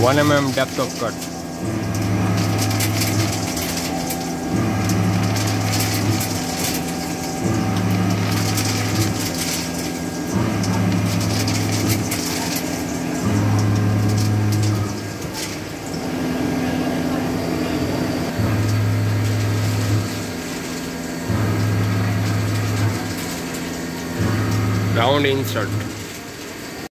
1 mm depth of cut. Round insert.